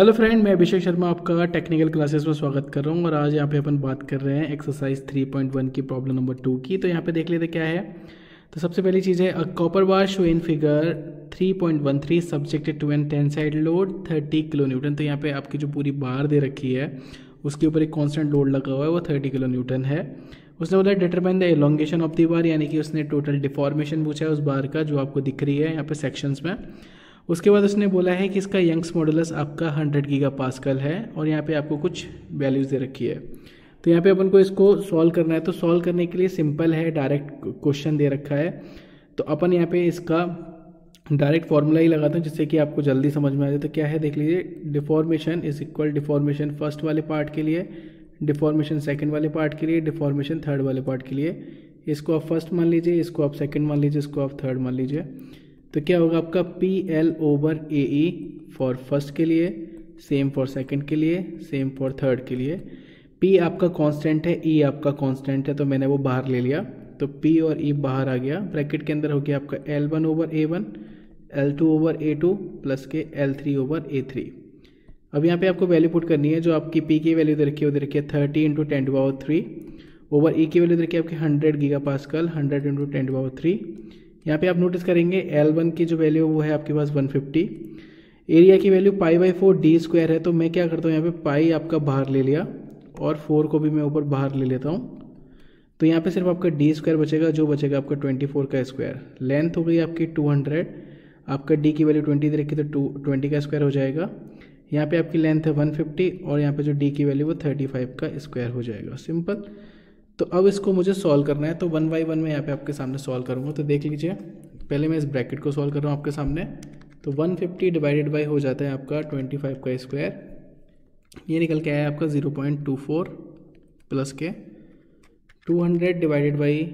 Hello friend, मैं अभिषेक शर्मा आपका technical classes में स्वागत कर रहा हूँ और आज यहाँ पे अपन बात कर रहे हैं एक्सरसाइज 3.1 की प्रॉब्लम नंबर टू की। तो यहाँ पे देख लेते क्या है। तो सबसे पहली चीज़ है अ copper bar show in figure 3.13 subjected to an ten side load 30 kilo newton तो यहाँ पे आपकी जो पूरी बार दे रखी है, उसके ऊपर एक कॉन्स्टेंट लोड लगा हुआ है, वो थर्टी किलो न्यूटन है। उसने बोला determine the elongation of the bar यानी कि उसने टोटल डिफॉर्मेशन पूछा है उस बार का, जो आपको दिख रही है यहाँ पे सेक्शंस में। उसके बाद उसने बोला है कि इसका यंग्स मॉडुलस आपका हंड्रेड गीगा पास्कल है और यहाँ पे आपको कुछ वैल्यूज़ दे रखी है। तो यहाँ पे अपन को इसको सॉल्व करना है। तो सॉल्व करने के लिए सिंपल है, डायरेक्ट क्वेश्चन दे रखा है। तो अपन यहाँ पे इसका डायरेक्ट फॉर्मूला ही लगाते हैं जिससे कि आपको जल्दी समझ में आ जाए। तो क्या है, देख लीजिए deformation is equal deformation first वाले पार्ट के लिए डिफॉर्मेशन सेकंड वाले पार्ट के लिए डिफॉर्मेशन थर्ड वाले पार्ट के लिए। इसको आप फ़र्स्ट मान लीजिए, इसको आप सेकंड मान लीजिए, इसको आप थर्ड मान लीजिए। तो क्या होगा आपका P L over A E for first के लिए सेम फॉर सेकंड के लिए सेम फॉर थर्ड के लिए. पी आपका कांस्टेंट है ई e आपका कांस्टेंट है तो मैंने वो बाहर ले लिया. तो पी और ई e बाहर आ गया. ब्रैकेट के अंदर हो गया आपका L one over A one L two over A two plus के L three over A three अब यहाँ पे आपको वैल्यू पुट करनी है, जो आपकी पी की वैल्यू दे रखी है वो दे रखी है thirty into ten power three over E की वैल्यू दे रखी है, आपकी hundred giga pascal hundred into ten power three यहाँ पे आप नोटिस करेंगे एल वन की जो वैल्यू वो है आपके पास 150 एरिया की value pi by four D square है तो मैं क्या करता हूँ, यहाँ पे पाई आपका बाहर ले लिया और फोर को भी मैं ऊपर बाहर ले लेता हूँ. तो यहाँ पे सिर्फ़ आपका डी स्क्वायर बचेगा, जो बचेगा आपका 24 का स्क्वायर लेंथ हो गई आपकी 200 आपका डी की वैल्यू 20 दे रखी तो टू ट्वेंटी का स्क्वायर हो जाएगा. यहाँ पे आपकी लेंथ है 150 और यहाँ पे जो डी की वैल्यू वो 35 का स्क्वायर हो जाएगा. सिंपल तो अब इसको मुझे सॉल्व करना है तो वन बाई वन में यहाँ पे आपके सामने सॉल्व करूँगा। तो देख लीजिए, पहले मैं इस ब्रैकेट को सॉल्व कर रहा हूँ आपके सामने। तो 150 डिवाइडेड बाई हो जाता है आपका 25 का स्क्वायर ये निकल के आया आपका 0.24 प्लस के। 200 डिवाइडेड बाई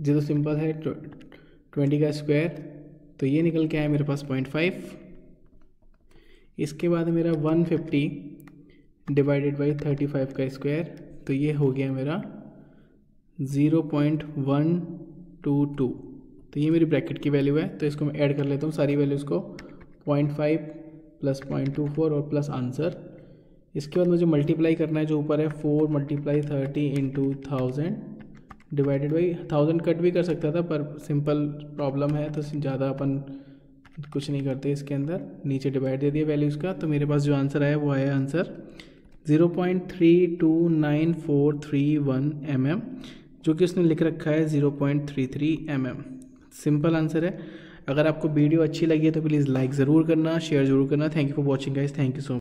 जो सिंपल है ट्वेंटी का स्क्वायर तो ये निकल के आया मेरे पास पॉइंट फाइव इसके बाद मेरा 150 डिवाइडेड बाई 35 का स्क्वायर तो ये हो गया मेरा zero point one two two. तो ये मेरी ब्रैकेट की वैल्यू है तो इसको मैं ऐड कर लेता हूँ, सारी वैल्यूज़ को। Point five, plus point two four और प्लस आंसर। इसके बाद मुझे मल्टीप्लाई करना है, जो ऊपर है, four multiply thirty into thousand divided by, thousand cut भी कर सकता था, पर सिंपल प्रॉब्लम है तो ज़्यादा अपन कुछ नहीं करते इसके अंदर। नीचे डिवाइड दे दिया वैल्यूज़ का तो मेरे पास जो आंसर आया, वो आया answer. Zero point three two nine four three one M M. जो कि उसने लिख रखा है zero point three three M M. Simple answer है। अगर आपको वीडियो अच्छी लगी है तो प्लीज़ लाइक ज़रूर करना, शेयर ज़रूर करना। Thank you for watching guys thank you so much